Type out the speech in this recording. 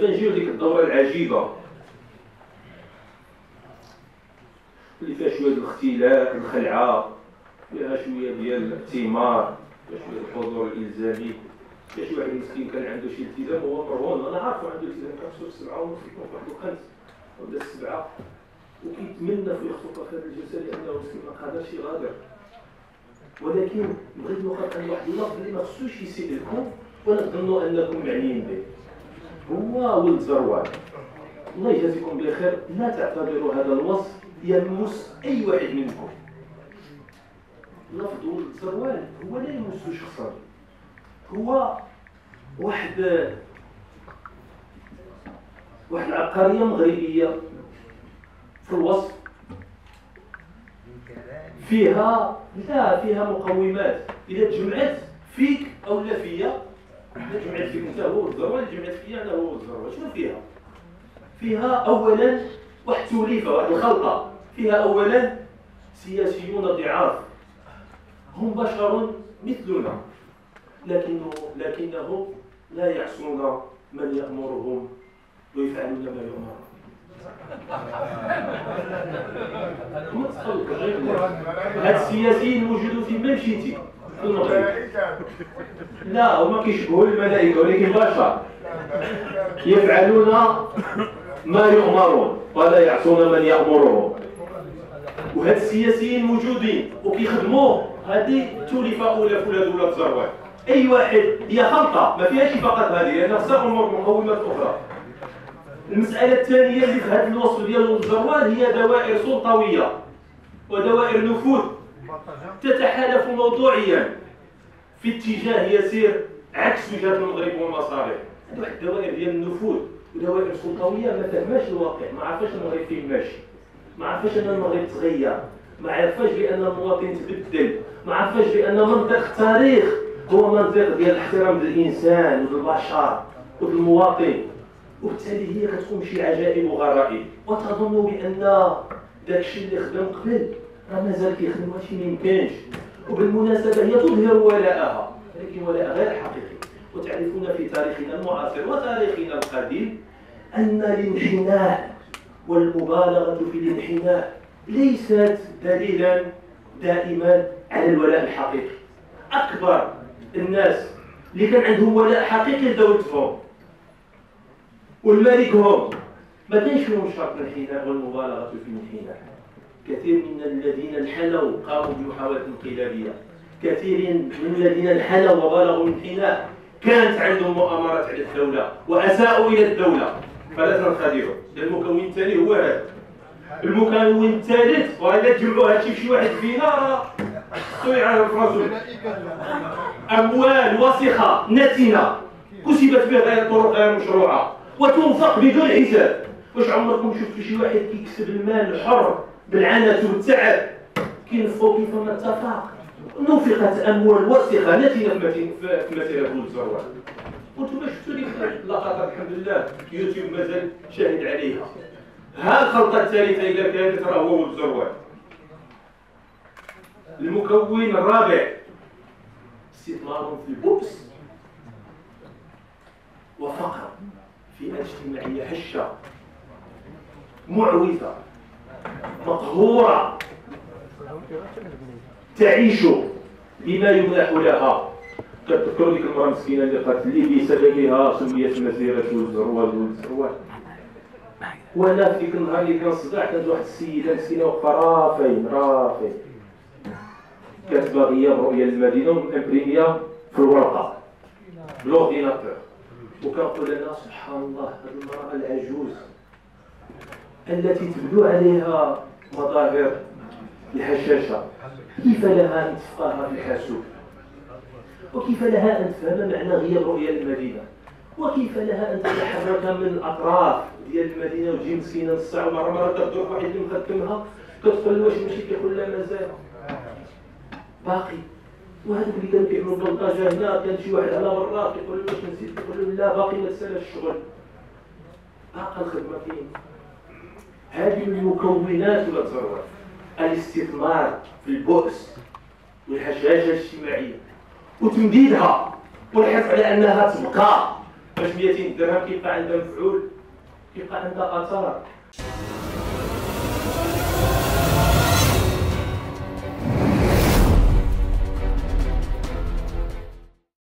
دابا نجيو ديك الدورة العجيبة. اللي فيها شوية الاختلاف الخلعة فيها شوية ديال الاعتمار فيها شوية الحضور الالزامي فيها شي واحد مسكين كان عنده شي التزام وهو مرهون أنا عارفه عنده التزام كان في سبعه ونص يكون في واحد الخمس ولا السبعة. وكيتمنى في يخطط في هذه الجلسه لأنه مسكين ما قادرش يغادر. ولكن بغيت عن واحد اللفظ اللي ما خصوش يسيء لكم ولا تظنوا أنكم معنيين به. هو ولد زروان. الله يجازيكم بخير لا تعتبروا هذا الوصف يمس أي واحد منكم. لفظ ولد زروان هو لا يمس شخصا هو واحد واحد العبقرية مغربية في الوصف. فيها لا فيها مقومات. إذا تجمعت فيك أو لا فيا فيك انت هو الزروه جمعت فيا أنا هو الزروه شنو فيها؟ فيها اولا واحد توليفة واحد الخلطه فيها اولا سياسيون ضعاف. هم بشر مثلنا. لكنه لكنهم لا يعصون من يأمرهم ويفعلون ما يؤمرون. هاد السياسيين موجودين في ما مشيتي لا هما كيشبهوا الملائكة ولكن بشر يفعلون ما يؤمرون ولا يعصون من يأمرهم وهاد السياسيين موجودين وكيخدموا هذه تولفه أولى في ولاد ولاد زروان أي واحد هي خلطه ما فيهاش فقط هذه لأن خصها مقومات أخرى. المسألة الثانية اللي في هذا الوصف ديال الزروان هي دوائر سلطوية ودوائر نفوذ. تتحالف موضوعيا في اتجاه يسير عكس وجهة المغرب والمصالح هذه واحد الدوائر ديال النفوذ ودوائر سلطوية ما فهماش الواقع ما عرفاش المغرب فين ماشي. ما عرفاش أن المغرب تغير. ما عرفاش بأن المواطن تبدل. ما عرفاش بأن منطق التاريخ هو منطق ديال الاحترام للإنسان وللبشر وللمواطن. وبالتالي هي كتكون شي عجائب وغرائب. وتظن بأن داك الشيء اللي خدم قبل راه مازال كيخدم هادشي ما يمكنش. وبالمناسبة هي تظهر ولاءها ولكن ولاء غير حقيقي. وتعرفون في تاريخنا المعاصر وتاريخنا القديم أن الانحناء والمبالغة في الانحناء ليست دليلا دائما على الولاء الحقيقي. أكبر الناس اللي كان عندهم ولاء حقيقي لدولتهم والملك هم. ما كانش فيهم شرط الانحناء والمبالغة في الانحناء. كثير من الذين انحنوا قاموا بمحاولة انقلابية. كثير من الذين انحنوا وبالغوا الانحناء كانت عندهم مؤامرات على الدولة وأساءوا إلى الدولة. فلا تنخدعوا. المكون الثاني هو هذا. المكون الثالث وإلا تجمعوا هادشي في شي واحد فينا راه يعرف راسو أموال وسخة نتنة كسبت بها غير طرق غير مشروعة. وتنفق بدون حساب. واش عمركم شفتوا شي واحد كيكسب المال الحر بالعنت والتعب. كينفقوا كيف ما اتفق. نفقت أموال وسخه نتيجه في بول زروان وأنتم شفتوا ديك اللقطات الحمد لله. يوتيوب مازال شاهد عليها. ها الخلطة الثالثة اذا كانت راه هو ولد زروان المكون الرابع. استثمار في البؤس وفقر فئه اجتماعية هشة. معوزه مقهورة تعيش بما يمنح لها. تذكروا ديك المرأة المسكينة اللي قالت لي بسببها سميت مسيرة الزروال والزروال. وأنا في ديك النهار اللي كان صداع كانت واحد السيدة مسكينة واقفة رافين رافين. كاتبة غياب رؤية المدينة ومبريمية في الورقة بلورديناتور وكنقول لنا سبحان الله هذه المرأة العجوز. التي تبدو عليها مظاهر الهشاشة. كيف لها أن تفقه في الحاسوب وكيف لها أن تفهم معنى غياب رؤية المدينة؟ وكيف لها أن تتحرك من الأطراف ديال المدينة وتجي مسكينة نص ساعة مرة تهضر واحد مخدمها كتقول واش ماشي كيقول لها مازال؟ باقي. وهذوك اللي كانوا كيعملوا بلطاجة هنا كان شي واحد على برا كيقول له واش نسيت كيقول له لا باقي ما الشغل. باقي الخدمة فين هذه المكونات تصرف الاستثمار في البؤس والهشاشة الاجتماعية وتمديدها والحرص على أنها تبقى باش 200 درهم كيبقى عندها مفعول كيبقى عندها أثر.